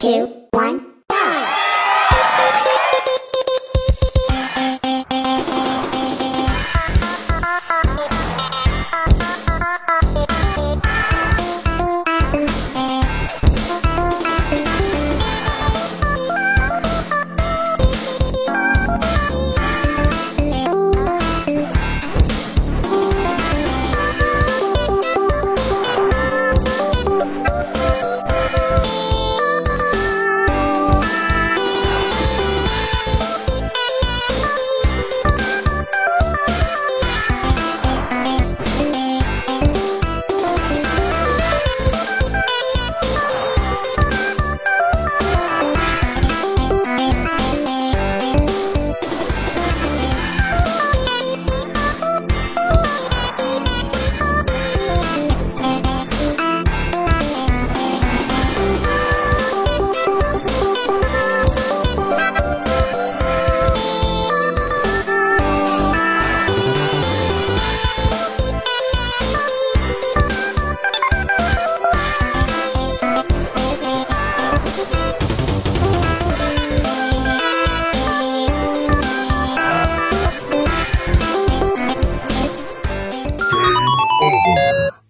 two, one.